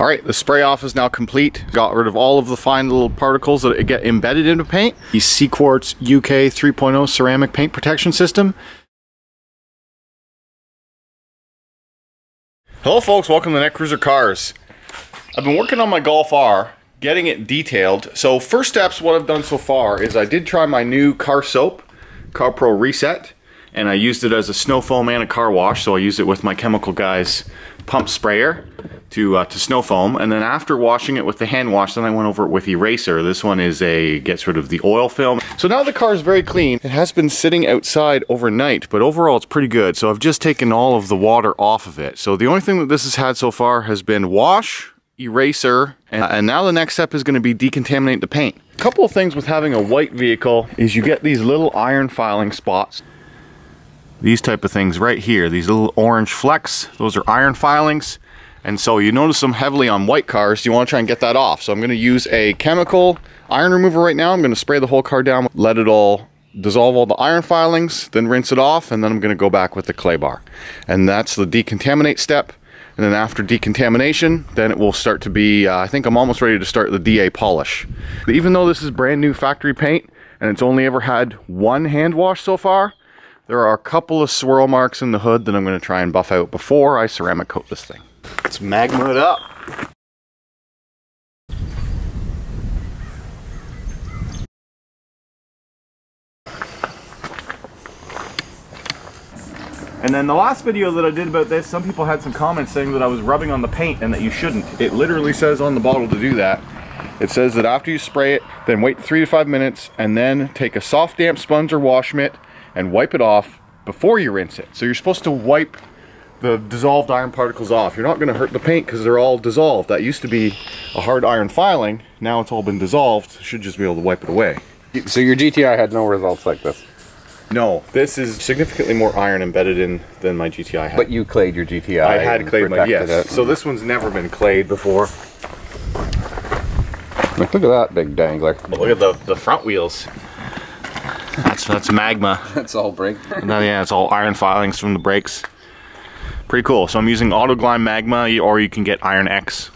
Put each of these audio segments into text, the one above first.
All right, the spray off is now complete. Got rid of all of the fine little particles that get embedded into paint. The CQuartz UK 3.0 ceramic paint protection system. Hello folks, welcome to Netcruzer Cars. I've been working on my Golf R, getting it detailed. So first steps, what I've done so far is I did try my new car soap, CarPro Reset, and I used it as a snow foam and a car wash. So I used it with my Chemical Guys pump sprayer to uh, to snow foam and then after washing it with the hand wash then I went over it with eraser. This one is a gets rid of the oil film. So now the car is very clean. It has been sitting outside overnight but overall it's pretty good. So I've just taken all of the water off of it. So the only thing that this has had so far has been wash eraser and, and now the next step is going to be decontaminate the paint. A couple of things with having a white vehicle is you get these little iron filing spots. These type of things right here these little orange flecks those are iron filings and so you notice them heavily on white cars. You want to try and get that off. So I'm going to use a chemical iron remover right now. I'm going to spray the whole car down let it all dissolve all the iron filings then rinse it off and then I'm going to go back with the clay bar. And that's the decontaminate step. And then after decontamination then it will start to be uh, I think I'm almost ready to start the DA polish. Even though this is brand new factory paint and it's only ever had one hand wash so far there are a couple of swirl marks in the hood that I'm going to try and buff out before I ceramic coat this thing. Magma it up. And then the last video that I did about this, some people had some comments saying that I was rubbing on the paint and that you shouldn't. It literally says on the bottle to do that. It says that after you spray it, then wait three to five minutes and then take a soft damp sponge or wash mitt and wipe it off before you rinse it. So you're supposed to wipe the dissolved iron particles off. You're not going to hurt the paint because they're all dissolved. That used to be a hard iron filing. Now it's all been dissolved. Should just be able to wipe it away. So your GTI had no results like this? No, this is significantly more iron embedded in than my GTI had. But you clayed your GTI. I had clayed my yes. It. So this one's never been clayed before. Look, look at that big dangler. But look at the, the front wheels. That's that's magma. that's all brake. no, yeah, it's all iron filings from the brakes. Pretty cool. So I'm using AutoGlym Magma, or you can get Iron X.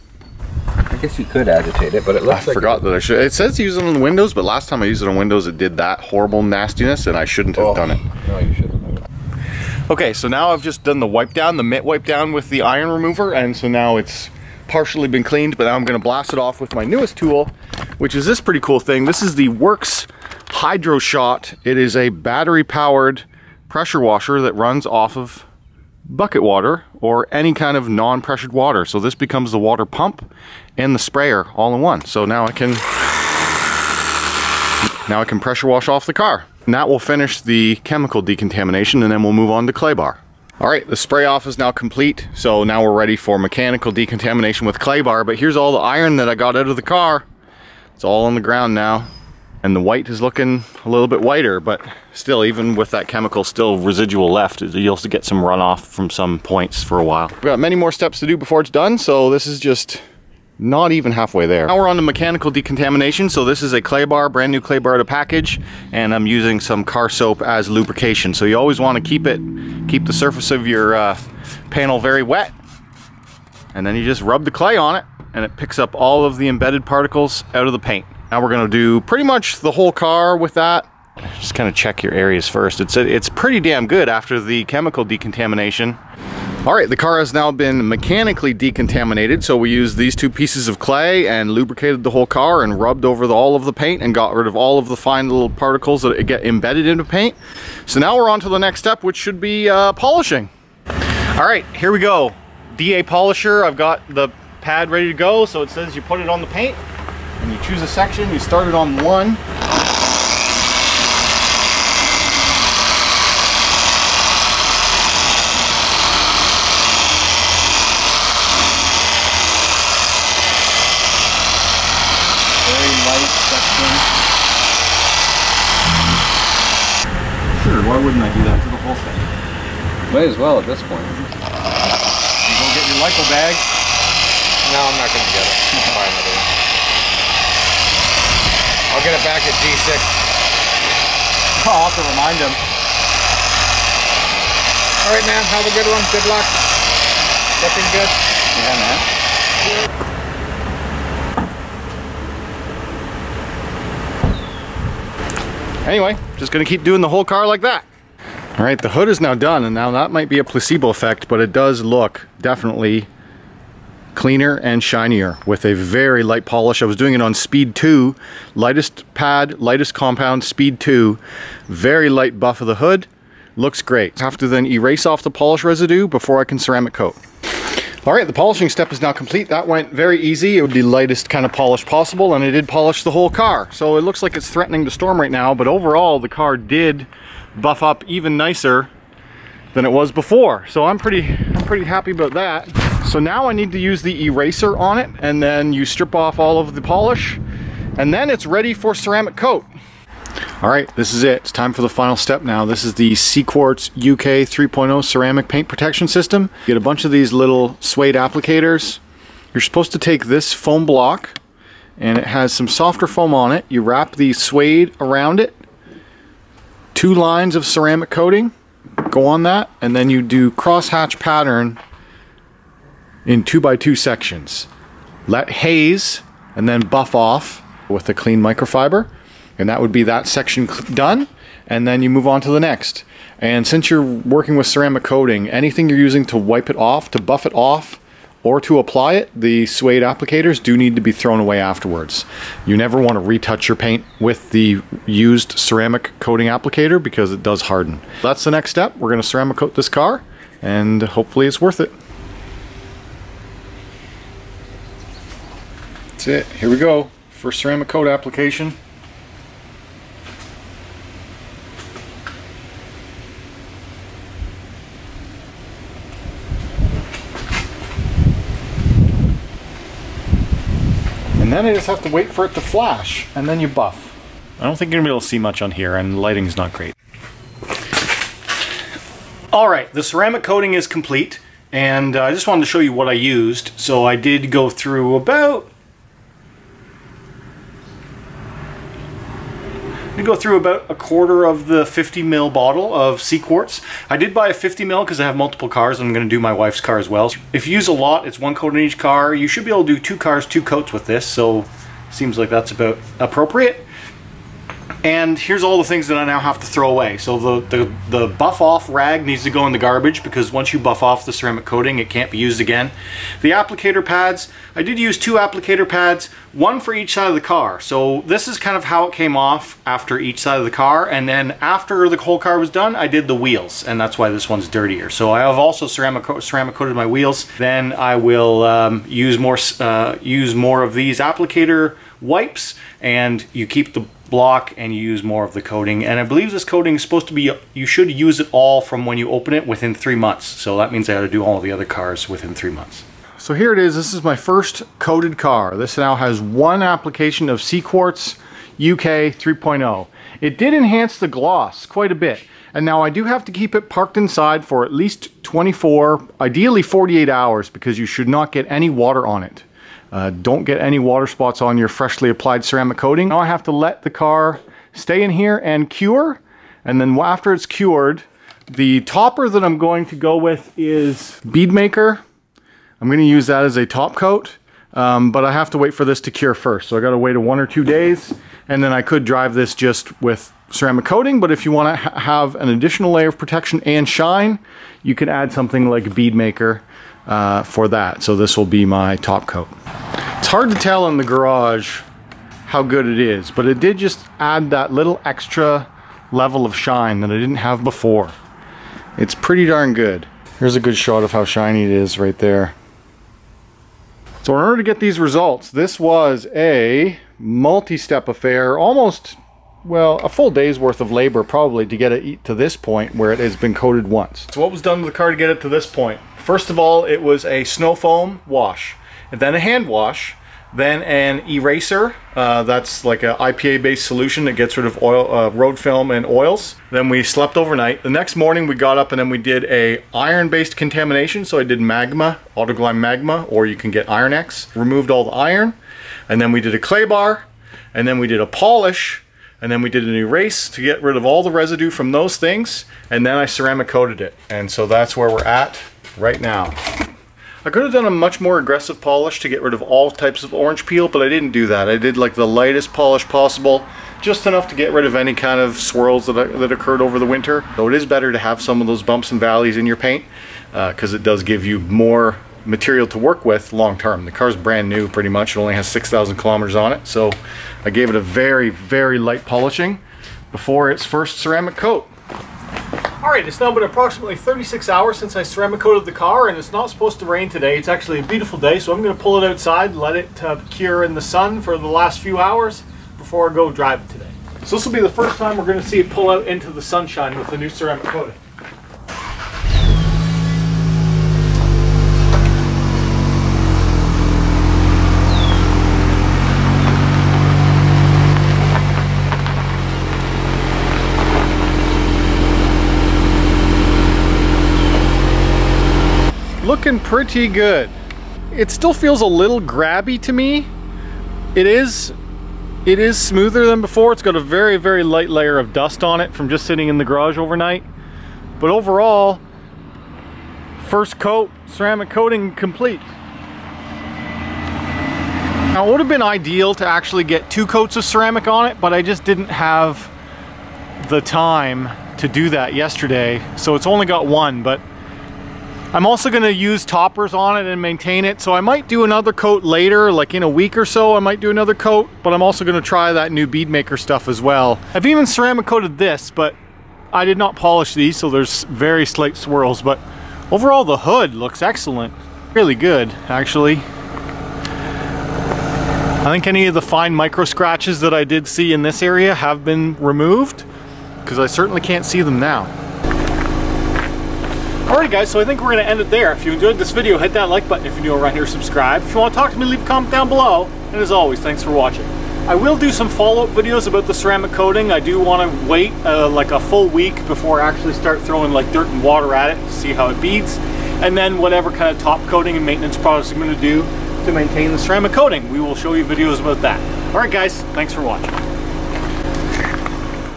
I guess you could agitate it, but it looks like I like forgot that I should. It says use it on Windows, but last time I used it on Windows, it did that horrible nastiness, and I shouldn't have oh, done it. No, you shouldn't Okay, so now I've just done the wipe down, the mitt wipe down with the iron remover, and so now it's partially been cleaned, but now I'm gonna blast it off with my newest tool, which is this pretty cool thing. This is the Works Hydro Shot. It is a battery powered pressure washer that runs off of bucket water or any kind of non-pressured water. So this becomes the water pump and the sprayer all in one. So now I can now I can pressure wash off the car. And that will finish the chemical decontamination and then we'll move on to clay bar. All right, the spray off is now complete. So now we're ready for mechanical decontamination with clay bar, but here's all the iron that I got out of the car. It's all on the ground now and the white is looking a little bit whiter but still even with that chemical still residual left you'll get some runoff from some points for a while we've got many more steps to do before it's done so this is just not even halfway there. Now we're on to mechanical decontamination. So this is a clay bar, brand new clay bar to package, and I'm using some car soap as lubrication. So you always want to keep it, keep the surface of your uh, panel very wet, and then you just rub the clay on it, and it picks up all of the embedded particles out of the paint. Now we're gonna do pretty much the whole car with that. Just kind of check your areas first. It's, it's pretty damn good after the chemical decontamination. All right, the car has now been mechanically decontaminated. So we used these two pieces of clay and lubricated the whole car and rubbed over the, all of the paint and got rid of all of the fine little particles that get embedded into paint. So now we're on to the next step, which should be uh, polishing. All right, here we go. DA polisher, I've got the pad ready to go. So it says you put it on the paint and you choose a section, you start it on one. Very light section. Sure, why wouldn't I do that to the whole thing? Might as well at this point. You go get your Lyco bag. No, I'm not going to get it. I'll get it back at G6. I'll have to remind him. All right, man. Have a good one. Good luck. Looking good. Yeah, man. Anyway, just gonna keep doing the whole car like that. All right, the hood is now done, and now that might be a placebo effect, but it does look definitely cleaner and shinier with a very light polish. I was doing it on speed 2, lightest pad, lightest compound, speed 2, very light buff of the hood. Looks great. I have to then erase off the polish residue before I can ceramic coat. All right, the polishing step is now complete. That went very easy. It would be lightest kind of polish possible, and I did polish the whole car. So it looks like it's threatening to storm right now, but overall the car did buff up even nicer than it was before. So I'm pretty, I'm pretty happy about that. So now I need to use the eraser on it and then you strip off all of the polish and then it's ready for ceramic coat. All right, this is it. It's time for the final step now. This is the CQuartz UK 3.0 ceramic paint protection system. You get a bunch of these little suede applicators. You're supposed to take this foam block and it has some softer foam on it. You wrap the suede around it. Two lines of ceramic coating go on that and then you do crosshatch pattern in two by two sections. Let haze and then buff off with a clean microfiber. And that would be that section done. And then you move on to the next. And since you're working with ceramic coating, anything you're using to wipe it off, to buff it off, or to apply it, the suede applicators do need to be thrown away afterwards. You never want to retouch your paint with the used ceramic coating applicator because it does harden. That's the next step. We're going to ceramic coat this car and hopefully it's worth it. That's it. Here we go. First ceramic coat application. And then I just have to wait for it to flash, and then you buff. I don't think you're gonna be able to see much on here, and the lighting's not great. All right, the ceramic coating is complete, and uh, I just wanted to show you what I used. So I did go through about go through about a quarter of the 50 mil bottle of CQuartz. I did buy a 50 mil because I have multiple cars. I'm going to do my wife's car as well. If you use a lot, it's one coat in each car. You should be able to do two cars, two coats with this. So seems like that's about appropriate. And here's all the things that I now have to throw away. So the, the, the buff off rag needs to go in the garbage because once you buff off the ceramic coating, it can't be used again. The applicator pads, I did use two applicator pads, one for each side of the car. So this is kind of how it came off after each side of the car. And then after the whole car was done, I did the wheels and that's why this one's dirtier. So I have also ceramic, ceramic coated my wheels. Then I will um, use more, uh, use more of these applicator wipes and you keep the block and you use more of the coating. And I believe this coating is supposed to be you should use it all from when you open it within three months. So that means I had to do all the other cars within three months. So here it is. This is my first coated car. This now has one application of CQuartz UK 3.0 it did enhance the gloss quite a bit. And now I do have to keep it parked inside for at least 24 ideally 48 hours because you should not get any water on it uh, don't get any water spots on your freshly applied ceramic coating. Now I have to let the car stay in here and cure. And then after it's cured, the topper that I'm going to go with is Beadmaker. I'm going to use that as a top coat. Um, but I have to wait for this to cure first. So I got to wait a one or two days and then I could drive this just with ceramic coating. But if you want to ha have an additional layer of protection and shine, you can add something like Beadmaker uh, for that. So this will be my top coat. It's hard to tell in the garage how good it is, but it did just add that little extra level of shine that I didn't have before. It's pretty darn good. Here's a good shot of how shiny it is right there. So in order to get these results, this was a multi-step affair, almost, well, a full day's worth of labor probably to get it to this point where it has been coated once. So what was done to the car to get it to this point? First of all, it was a snow foam wash, and then a hand wash, then an eraser. Uh, that's like an IPA-based solution that gets rid of oil, uh, road film and oils. Then we slept overnight. The next morning we got up and then we did a iron-based contamination. So I did magma, AutoGlym magma, or you can get Iron X. Removed all the iron, and then we did a clay bar, and then we did a polish, and then we did an erase to get rid of all the residue from those things, and then I ceramic coated it. And so that's where we're at right now. I could have done a much more aggressive polish to get rid of all types of orange peel, but I didn't do that. I did like the lightest polish possible, just enough to get rid of any kind of swirls that, that occurred over the winter. So it is better to have some of those bumps and valleys in your paint because uh, it does give you more material to work with long term. The car's brand new pretty much. It only has 6,000 kilometers on it. So I gave it a very, very light polishing before its first ceramic coat. Alright, it's now been approximately 36 hours since I ceramic coated the car and it's not supposed to rain today. It's actually a beautiful day, so I'm going to pull it outside let it uh, cure in the sun for the last few hours before I go drive it today. So this will be the first time we're going to see it pull out into the sunshine with the new ceramic coating. Looking pretty good. It still feels a little grabby to me. It is it is smoother than before. It's got a very, very light layer of dust on it from just sitting in the garage overnight. But overall, first coat, ceramic coating complete. Now it would have been ideal to actually get two coats of ceramic on it, but I just didn't have the time to do that yesterday. So it's only got one, but I'm also going to use toppers on it and maintain it. So I might do another coat later, like in a week or so, I might do another coat, but I'm also going to try that new bead maker stuff as well. I've even ceramic coated this, but I did not polish these, so there's very slight swirls, but overall the hood looks excellent. Really good, actually. I think any of the fine micro scratches that I did see in this area have been removed, because I certainly can't see them now. Alright guys, so I think we're going to end it there. If you enjoyed this video, hit that like button. If you're new around here, subscribe. If you want to talk to me, leave a comment down below. And as always, thanks for watching. I will do some follow-up videos about the ceramic coating. I do want to wait uh, like a full week before I actually start throwing like dirt and water at it to see how it beads. And then whatever kind of top coating and maintenance products I'm going to do to maintain the ceramic coating. We will show you videos about that. Alright guys, thanks for watching.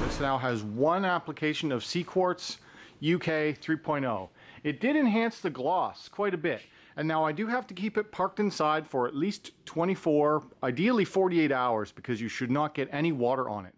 This now has one application of CQuartz UK 3.0. It did enhance the gloss quite a bit. And now I do have to keep it parked inside for at least 24, ideally 48 hours because you should not get any water on it.